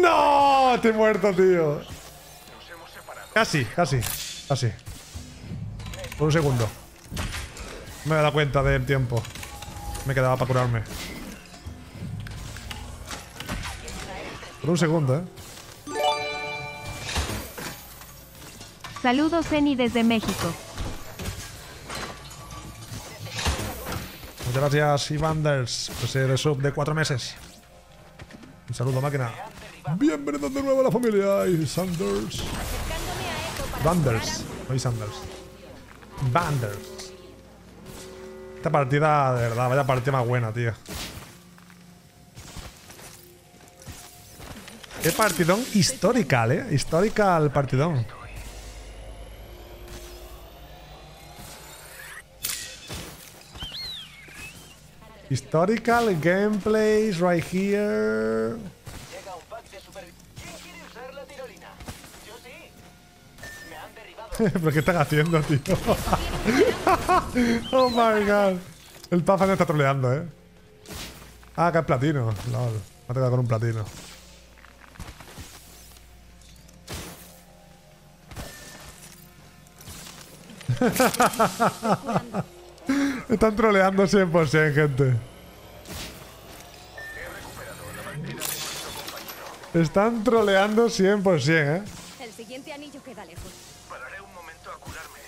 ¡No! Te he muerto, tío. Casi, casi, casi. Por un segundo. Me he dado cuenta del tiempo. Me quedaba para curarme. Por un segundo, ¿eh? Saludos Eni desde México. Muchas gracias, Ivanders, por ese resub de cuatro meses. Un saludo, máquina. Bienvenidos de nuevo a la familia Sanders. Vanders, no Sanders. Vanders. Esta partida, de verdad, vaya partida más buena, tío. Qué partidón histórico, eh. Historical partidón. Historical gameplays right here. ¿Pero qué están haciendo, tío? oh my god. El no está troleando, ¿eh? Ah, que es platino. Lol. Me ha tocado con un platino. Están troleando 100%, gente. Están troleando 100%, ¿eh? El siguiente anillo queda lejos. Pararé un momento a curarme.